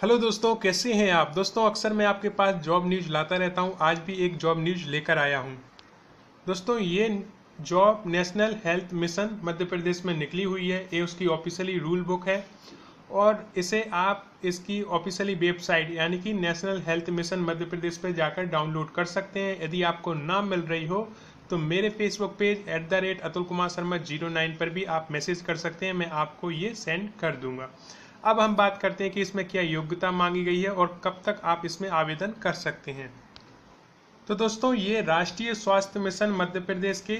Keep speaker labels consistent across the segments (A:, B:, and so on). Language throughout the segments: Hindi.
A: हेलो दोस्तों, कैसे हैं आप? दोस्तों, अक्सर मैं आपके पास जॉब न्यूज़ लाता रहता हूँ। आज भी एक जॉब न्यूज़ लेकर आया हूँ। दोस्तों, ये job national health mission Madhya Pradesh में निकली हुई है। ये उसकी ऑफिशियली रूल बुक है और इसे आप इसकी ऑफिशियली वेबसाइट, यानी कि national health mission Madhya Pradesh पर जाकर डाउनलोड कर सकते हैं। यदि आपको ना मिल रही हो तो मेरे Facebook page at the rate Atul Kumar Sharma zero nine पर भी आप मैसेज कर सकते हैं। मैं आपको ये सेंड कर दूँगा। अब हम बात करते हैं कि इसमें क्या योग्यता मांगी गई है और कब तक आप इसमें आवेदन कर सकते हैं। तो दोस्तों, ये राष्ट्रीय स्वास्थ्य मिशन मध्य प्रदेश के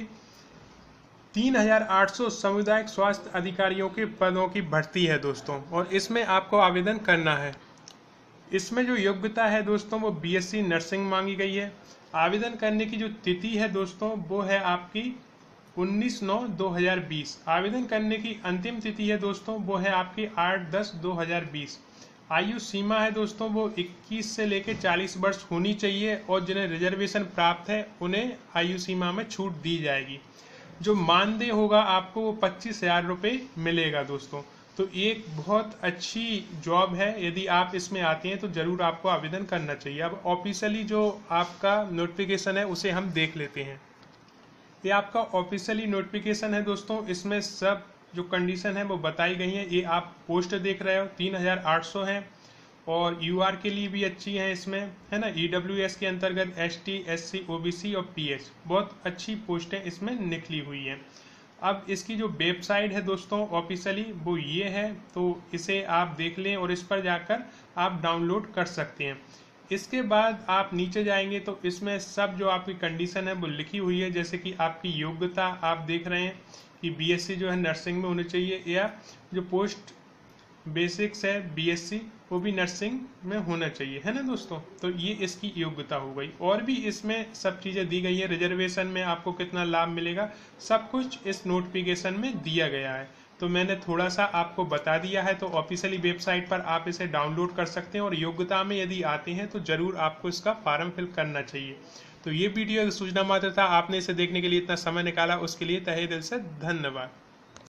A: 3800 सामुदायिक स्वास्थ्य अधिकारियों के पदों की भर्ती है दोस्तों, और इसमें आपको आवेदन करना है। इसमें जो योग्यता है दोस्तों, वो बीएससी नर्सिंग मांगी गई है। आवेदन करने की जो तिथि है दोस्तों, वो है आपकी उन्नीस नौ दो हज़ार बीस। आवेदन करने की अंतिम तिथि है दोस्तों, वो है आपकी आठ दस दो हज़ार बीस। आयु सीमा है दोस्तों, वो 21 से लेकर 40 वर्ष होनी चाहिए और जिन्हें रिजर्वेशन प्राप्त है, उन्हें आयु सीमा में छूट दी जाएगी। जो मानदेय होगा आपको वो पच्चीस हज़ार रुपये मिलेगा दोस्तों। तो एक बहुत अच्छी जॉब है, यदि आप इसमें आते हैं तो ज़रूर आपको आवेदन करना चाहिए। अब ऑफिशियली जो आपका नोटिफिकेशन है, उसे हम देख लेते हैं। ये आपका ऑफिशियली नोटिफिकेशन है दोस्तों। इसमें सब जो कंडीशन है वो बताई गई है। ये आप पोस्ट देख रहे हो, तीन हज़ार आठ सौ है और यू आर के लिए भी अच्छी है इसमें, है ना? ई डब्ल्यू एस के अंतर्गत S T S C O B C और पी एच बहुत अच्छी पोस्टें इसमें निकली हुई हैं। अब इसकी जो वेबसाइट है दोस्तों ऑफिशियली वो ये है तो इसे आप देख लें और इस पर जाकर आप डाउनलोड कर सकते हैं। इसके बाद आप नीचे जाएँगे तो इसमें सब जो आपकी कंडीशन है वो लिखी हुई है, जैसे कि आपकी योग्यता आप देख रहे हैं कि बीएससी जो है नर्सिंग में होनी चाहिए या जो पोस्ट बेसिक्स है बीएससी वो भी नर्सिंग में होना चाहिए, है ना दोस्तों? तो ये इसकी योग्यता हो गई। और भी इसमें सब चीज़ें दी गई है। रिजर्वेशन में आपको कितना लाभ मिलेगा? सब कुछ इस नोटिफिकेशन में दिया गया है। तो मैंने थोड़ा सा आपको बता दिया है तो ऑफिशियली वेबसाइट पर आप इसे डाउनलोड कर सकते हैं और योग्यता में यदि आते हैं तो ज़रूर आपको इसका फॉर्म फिल करना चाहिए। तो ये वीडियो सूचना मात्र था, आपने इसे देखने के लिए इतना समय निकाला, उसके लिए तहे दिल से धन्यवाद।